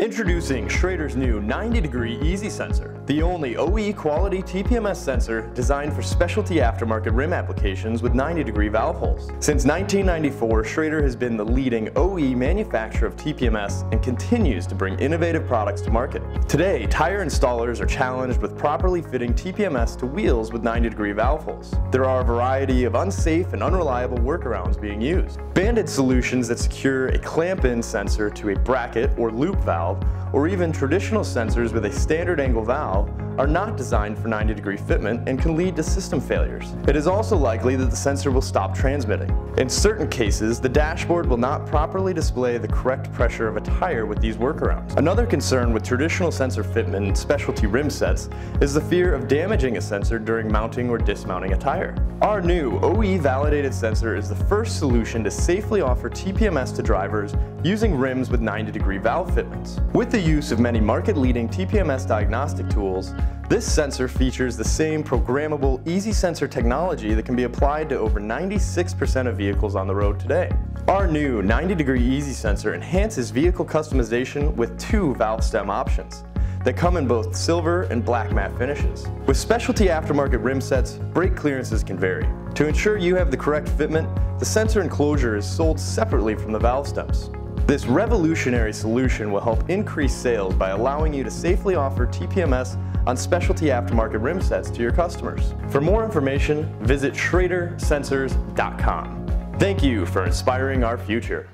Introducing Schrader's new 90 degree EZ-sensor, the only OE quality TPMS sensor designed for specialty aftermarket rim applications with 90 degree valve holes. Since 1994, Schrader has been the leading OE manufacturer of TPMS and continues to bring innovative products to market. Today, tire installers are challenged with properly fitting TPMS to wheels with 90 degree valve holes. There are a variety of unsafe and unreliable workarounds being used. Banded solutions that secure a clamp-in sensor to a bracket or loop valve valve, or even traditional sensors with a standard angle valve are not designed for 90 degree fitment and can lead to system failures. It is also likely that the sensor will stop transmitting. In certain cases, the dashboard will not properly display the correct pressure of a tire with these workarounds. Another concern with traditional sensor fitment and specialty rim sets is the fear of damaging a sensor during mounting or dismounting a tire. Our new OE validated sensor is the first solution to safely offer TPMS to drivers using rims with 90 degree valve fitments. With the use of many market leading TPMS diagnostic tools, this sensor features the same programmable EZ-sensor technology that can be applied to over 96% of vehicles on the road today. Our new 90 degree EZ-sensor enhances vehicle customization with two valve stem options that come in both silver and black matte finishes. With specialty aftermarket rim sets, brake clearances can vary. To ensure you have the correct fitment, the sensor enclosure is sold separately from the valve stems. This revolutionary solution will help increase sales by allowing you to safely offer TPMS on specialty aftermarket rim sets to your customers. For more information, visit schradersensors.com. Thank you for inspiring our future.